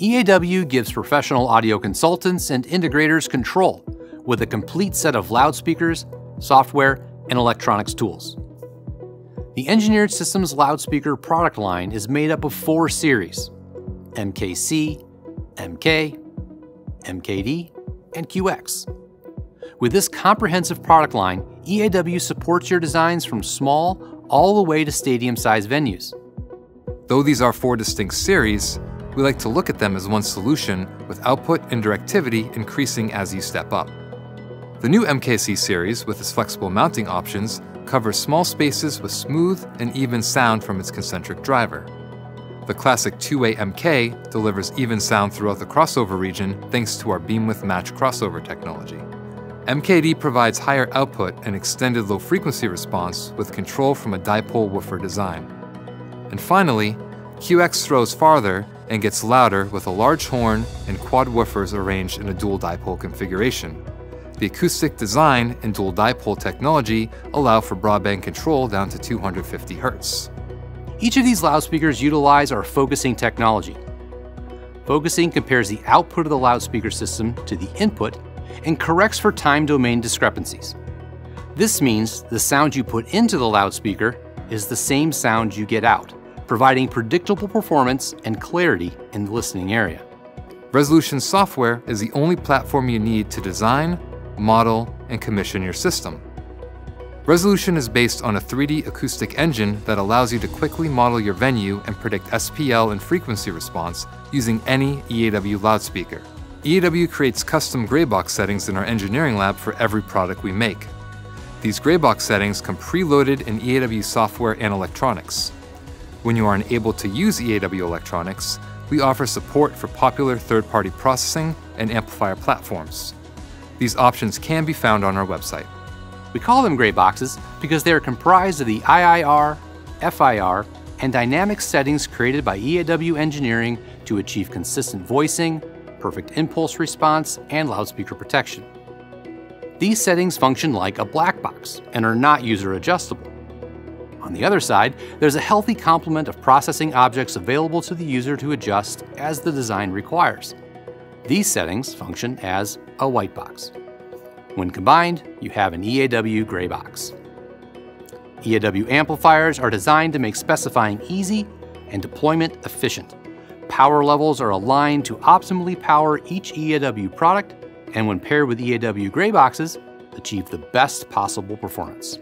EAW gives professional audio consultants and integrators control with a complete set of loudspeakers, software, and electronics tools. The Engineered Systems loudspeaker product line is made up of four series MKC, MK, MKD, and QX. With this comprehensive product line, EAW supports your designs from small all the way to stadium sized venues. Though these are four distinct series, we like to look at them as one solution with output and directivity increasing as you step up. The new MKC series, with its flexible mounting options, covers small spaces with smooth and even sound from its concentric driver. The classic 2-way MK delivers even sound throughout the crossover region thanks to our beam-width match crossover technology. MKD provides higher output and extended low frequency response with control from a dipole woofer design. And finally, QX throws farther and gets louder with a large horn and quad woofers arranged in a dual dipole configuration. The acoustic design and dual dipole technology allow for broadband control down to 250 Hz. Each of these loudspeakers utilize our focusing technology. Focusing compares the output of the loudspeaker system to the input and corrects for time domain discrepancies. This means the sound you put into the loudspeaker is the same sound you get out, providing predictable performance and clarity in the listening area. Resolution software is the only platform you need to design, model, and commission your system. Resolution is based on a 3D acoustic engine that allows you to quickly model your venue and predict SPL and frequency response using any EAW loudspeaker. EAW creates custom graybox settings in our engineering lab for every product we make. These graybox settings come preloaded in EAW software and electronics. When you are unable to use EAW electronics, we offer support for popular third-party processing and amplifier platforms. These options can be found on our website. We call them gray boxes because they are comprised of the IIR, FIR, and dynamic settings created by EAW engineering to achieve consistent voicing, perfect impulse response, and loudspeaker protection. These settings function like a black box and are not user adjustable. On the other side, there's a healthy complement of processing objects available to the user to adjust as the design requires. These settings function as a white box. When combined, you have an EAW gray box. EAW amplifiers are designed to make specifying easy and deployment efficient. Power levels are aligned to optimally power each EAW product, and when paired with EAW gray boxes, achieve the best possible performance.